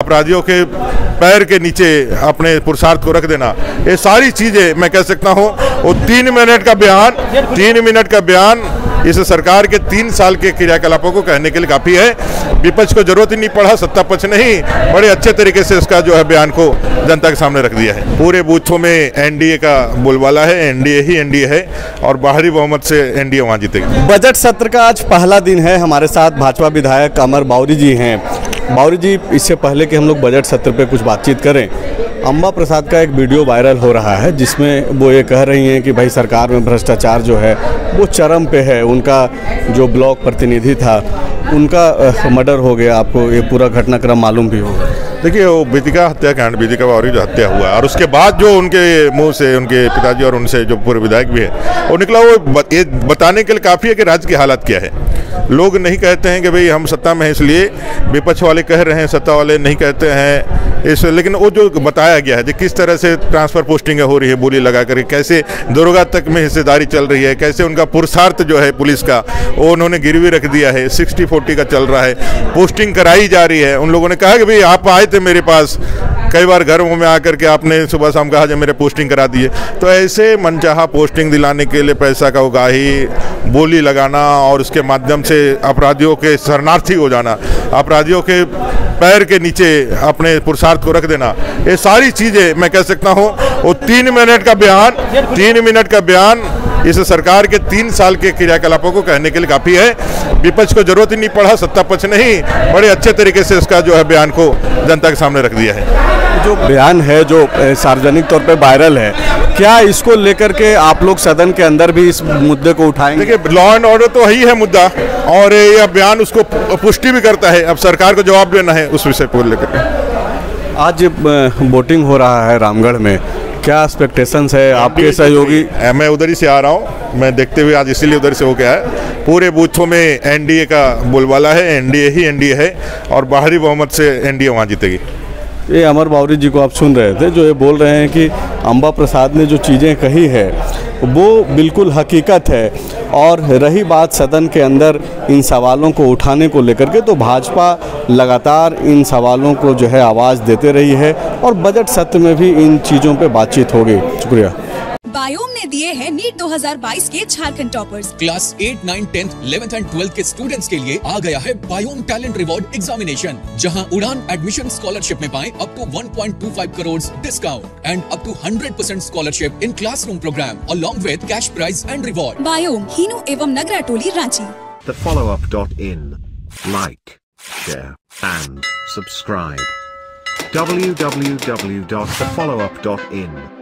अपराधियों के पैर के नीचे अपने पुरुषार्थ को रख देना। ये सारी चीज़ें मैं कह सकता हूँ। वो तीन मिनट का बयान, तीन मिनट का बयान इस सरकार के तीन साल के क्रियाकलापों को कहने के लिए काफ़ी है। विपक्ष को ज़रूरत ही नहीं पड़ा, सत्ता पक्ष नहीं बड़े अच्छे तरीके से इसका जो है बयान को जनता के सामने रख दिया है। पूरे बूथों में एनडीए का बोलबाला है, एनडीए ही एनडीए है और बाहरी बहुमत से एनडीए वहाँ जीतेगी। बजट सत्र का आज पहला दिन है। हमारे साथ भाजपा विधायक अमर बाउरी जी हैं। बाउरी जी, इससे पहले कि हम लोग बजट सत्र पे कुछ बातचीत करें अम्बा प्रसाद का एक वीडियो वायरल हो रहा है, जिसमें वो ये कह रही हैं कि भाई सरकार में भ्रष्टाचार जो है, वो चरम पे है। उनका जो ब्लॉक प्रतिनिधि था, उनका मर्डर हो गया। आपको ये पूरा घटनाक्रम मालूम भी होगा। देखिए, वो विदिका हत्याकांड विदिका बावरी जो हत्या हुआ और उसके बाद जो उनके मुँह से, उनके पिताजी और उनसे जो पूर्व विधायक भी है, वो निकला, वो ये बताने के लिए काफ़ी है कि राज्य की हालत क्या है। लोग नहीं कहते हैं कि भाई हम सत्ता में हैं, इसलिए विपक्ष वाले कह रहे हैं, सत्ता वाले नहीं कहते हैं। इस, लेकिन वो जो बताया गया है, कि किस तरह से ट्रांसफ़र पोस्टिंग हो रही है, बोली लगा करके कैसे दरोगा तक में हिस्सेदारी चल रही है, कैसे उनका पुरुषार्थ जो है पुलिस का, वो उन्होंने गिरवी रख दिया है, सिक्सटी फोर्टी का चल रहा है, पोस्टिंग कराई जा रही है। उन लोगों ने कहा कि भाई आप आए थे मेरे पास, कई बार घरों में आकर के आपने सुबह शाम कहा, जब मेरे पोस्टिंग करा दिए। तो ऐसे मनचाहा पोस्टिंग दिलाने के लिए पैसा का उगाही, बोली लगाना और उसके माध्यम से अपराधियों के शरणार्थी हो जाना, अपराधियों के पैर के नीचे अपने पुरुषार्थ को रख देना, ये सारी चीज़ें मैं कह सकता हूँ। वो तीन मिनट का बयान, तीन मिनट का बयान इस सरकार के तीन साल के क्रियाकलापों को कहने के लिए काफ़ी है। विपक्ष को ज़रूरत ही नहीं पड़ा सत्ता पक्ष नहीं बड़े अच्छे तरीके से इसका जो है बयान को जनता के सामने रख दिया है। जो बयान है जो सार्वजनिक तौर पे वायरल है क्या इसको लेकर के आप लोग सदन के अंदर भी इस मुद्दे को उठाएँगे? देखिए लॉ एंड ऑर्डर तो ही है मुद्दा और यह बयान उसको पुष्टि भी करता है। अब सरकार को जवाब देना है उस विषय को लेकर आज वोटिंग हो रहा है रामगढ़ में। क्या एक्सपेक्टेशंस है आपके सहयोगी? मैं उधर ही से आ रहा हूँ। मैं देखते हुए आज इसीलिए उधर से हो गया है पूरे बूथों में एनडीए का बोलबाला है एनडीए ही एनडीए है और बाहरी बहुमत से एनडीए वहाँ जीतेगी। ये अमर बावरी जी को आप सुन रहे थे, जो ये बोल रहे हैं कि अम्बा प्रसाद ने जो चीज़ें कही है, वो बिल्कुल हकीकत है। और रही बात सदन के अंदर इन सवालों को उठाने को लेकर के तो भाजपा लगातार इन सवालों को जो है आवाज़ देते रही है और बजट सत्र में भी इन चीज़ों पे बातचीत होगी। शुक्रिया। बायोम ने दिए हैं नीट 2022 के Jharkhand toppers class 8, 9, 10, 11th and 12th के स्टूडेंट्स के लिए आ गया है बायोम टैलेंट रिवॉर्ड एग्जामिनेशन जहाँ उड़ान एडमिशन स्कॉलरशिप में पाएँ up to 1.25 crore discount and up to 100% scholarship in classroom program along with cash prize and reward Biome Hinoo एवं Nagra Toli Ranchi thefollowup.in. Like, share, and subscribe. www.thefollowup.in